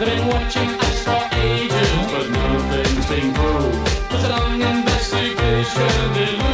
They've been watching us for ages, but nothing's been proved. It's a investigation.